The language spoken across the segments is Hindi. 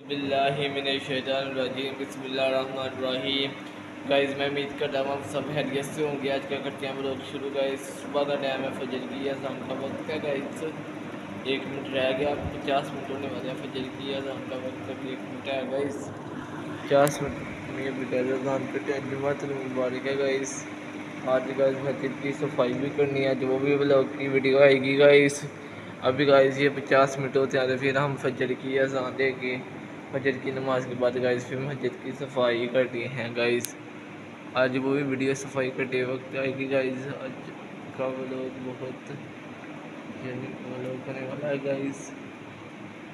बिल्लाहिमिनशैतानिर्रजीम बिस्मिल्लाहिर्रहमानिर्रहीम। गाइस मैं उम्मीद करता हूँ सब हैरियत से होंगे। आज क्या करते हैं हम लोग शुरू गाइस सुबह का टाइम है फजर की अजान का वक्त है गाइस एक मिनट रह गया, पचास मिनट होने वाले हैं फजर की अजान का वक्त अभी एक मिनट है गाइस पचास मिनट अजान का टाइम जुम्मत मुबारक है गाइस आज गाइस मस्जिद की सफ़ाई भी करनी है जो भी ब्लॉग की वीडियो आएगी गाइस अभी गाइज़ ये पचास मिनट होते हैं, फिर हम फजर की अजान देंगे फजर की नमाज़ के बाद गाइस फिर मस्जिद की सफ़ाई करती हैं गाइस आज वो भी वीडियो सफ़ाई करते वक्त आएगी गाइस आज का लोग बहुत लोग करने वाला है गाइस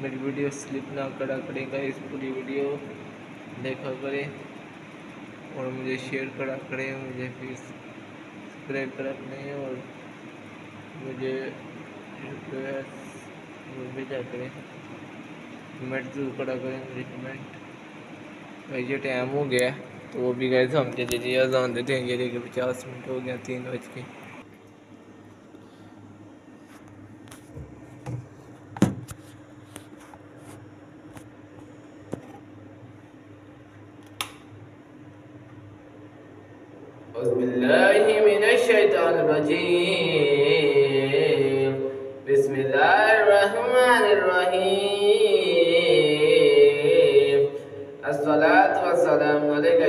मेरी वीडियो स्लिप ना करा करें गाइस पूरी वीडियो देखा करें। और मुझे शेयर करा करें, मुझे फिर सब्सक्राइब करा करें और मुझे भेजा करें। कमेंट ज़रूर करा करें मुझे कमेंट भाई ये टाइम हो गया तो वो भी गए हम चले जी अजान देते हैं ये पचास मिनट हो गया, तीन बज के बिस्मिल्लाहिर्रहमानिर्रहीम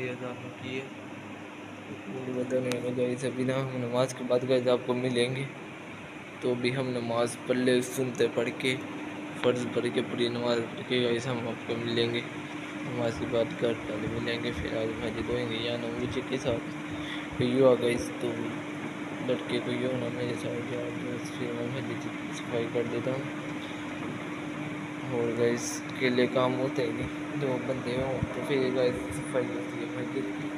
की है बताने में गए अभी ना हम नमाज़ के बाद गए आपको मिलेंगे। तो भी हम नमाज़ पढ़ ले सुनते पढ़ के फ़र्ज़ पढ़ के पूरी नमाज़ पढ़ के गए हम आपको मिलेंगे। नमाज़ के बाद घर पहले मिलेंगे, फिर आज भाजी धोएँगे। या ना, मुझे के साथ कोई आ गई तो लड़के को ये होना मेरे साथ फिर मैं मस्जिद सफ़ाई कर देता हूँ। और गैस अकेले काम होते ही नहीं। दो बंदे हों तो फिर गैस सफ़ाई होती है मस्जिद की।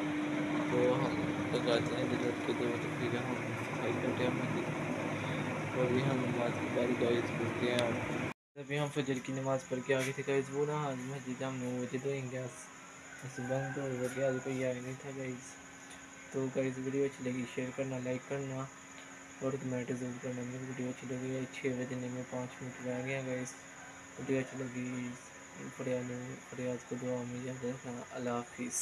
तो हम लगाते हैं ज़रूरत के दो तो फिर हम सफ़ाई करते हैं मस्जिद और भी हम नमाज़ की बारी गैस पढ़ते हैं आप अभी हम फजर की नमाज़ पढ़ के आगे थे गैस वो ना आज मस्जिद हम नौ बजे तो धोएँगे आज बंद हो गया, आज कोई आया नहीं था गैस तो गैस वीडियो अच्छी लगी शेयर करना लाइक करना। और कमेंट ज़रूर करना, मेरी वीडियो अच्छी लगी छः बजने में पाँच मिनट रह गए गैस अच्छी लगी फरियाद फरियाद को दुआ में रखना। अल्लाह हाफिज़।